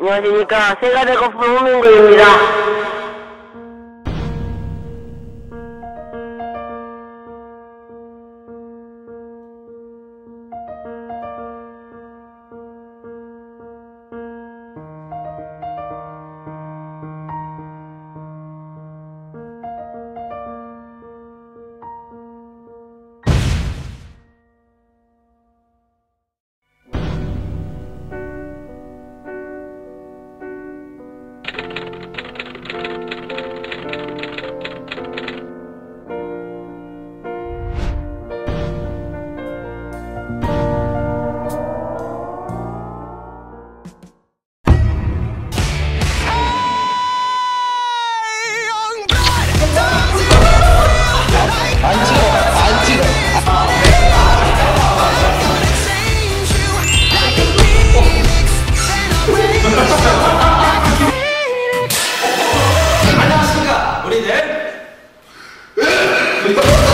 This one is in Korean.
안녕하십니까. 거품 홍민구입니다. Oh!